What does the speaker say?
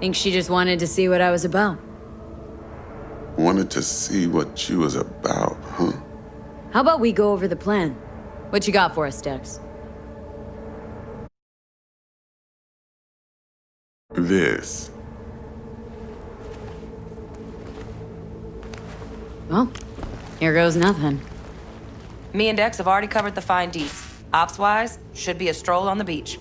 Think she just wanted to see what I was about. Wanted to see what you was about, huh? How about we go over the plan? What you got for us, Dex? This. Well, here goes nothing. Me and Dex have already covered the fine deets. Ops-wise, should be a stroll on the beach.